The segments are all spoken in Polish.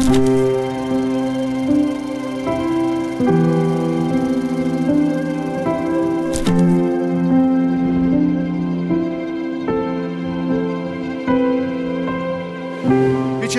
Wiecie,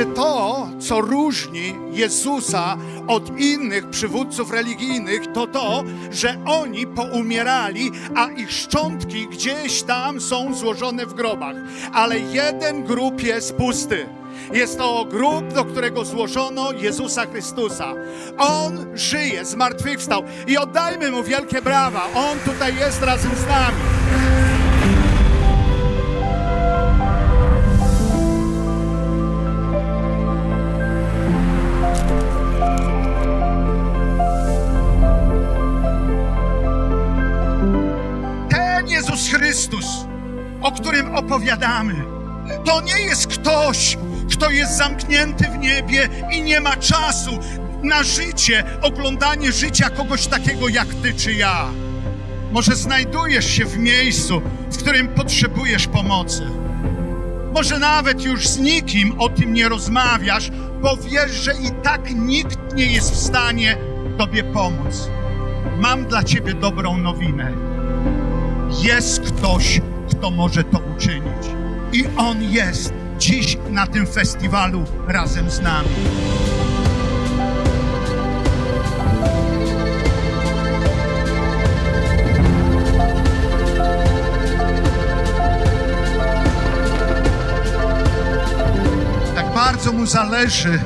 to, co różni Jezusa od innych przywódców religijnych, to to, że oni poumierali, a ich szczątki gdzieś tam są złożone w grobach. Ale jeden grób jest pusty. Jest to grób, do którego złożono Jezusa Chrystusa. On żyje, zmartwychwstał i oddajmy Mu wielkie brawa. On tutaj jest razem z nami. Ten Jezus Chrystus, o którym opowiadamy, to nie jest ktoś, kto jest zamknięty w niebie i nie ma czasu na życie, oglądanie życia kogoś takiego jak ty czy ja. Może znajdujesz się w miejscu, w którym potrzebujesz pomocy. Może nawet już z nikim o tym nie rozmawiasz, bo wiesz, że i tak nikt nie jest w stanie Tobie pomóc. Mam dla Ciebie dobrą nowinę. Jest ktoś, kto może to uczynić. I On jest dziś na tym festiwalu razem z nami. Tak bardzo Mu zależy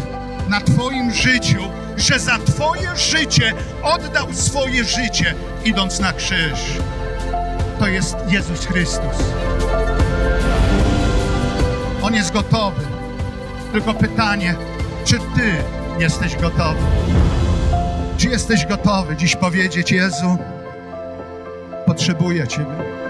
na Twoim życiu, że za Twoje życie oddał swoje życie, idąc na krzyż. To jest Jezus Chrystus. On jest gotowy. Tylko pytanie, czy Ty jesteś gotowy? Czy jesteś gotowy dziś powiedzieć, Jezu, potrzebuję Ciebie.